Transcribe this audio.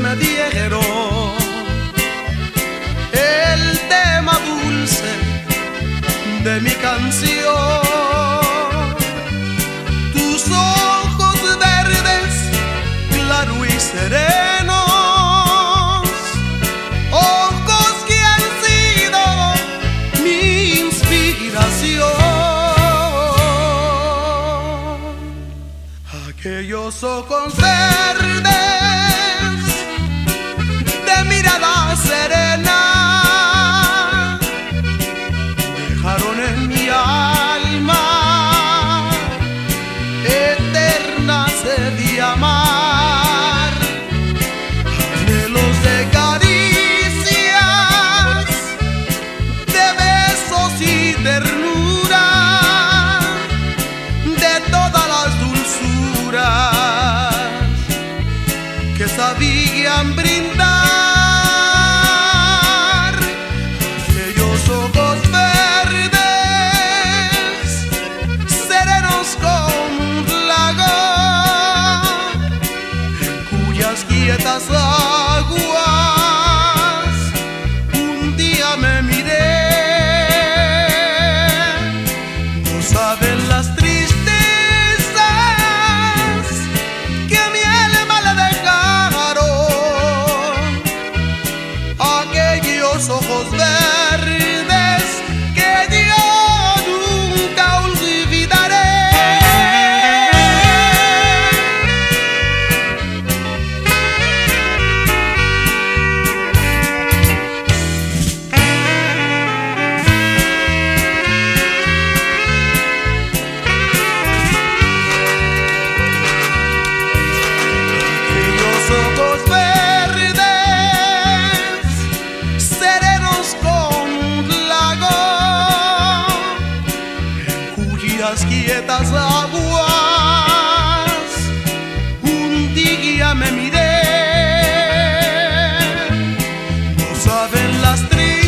me dieron. El tema dulce de mi canción. Tus ojos verdes, claro y serenos. Ojos que han sido mi inspiración. Aquellos ojos verdes mirada serena. Dejaron en mi alma eterna sed de amar, anhelos de caricias, de besos y ternura, de todas las dulzuras que sabían brindar cuyas quietas aguas cuyas quietas aguas un día me miré. No saben las tristes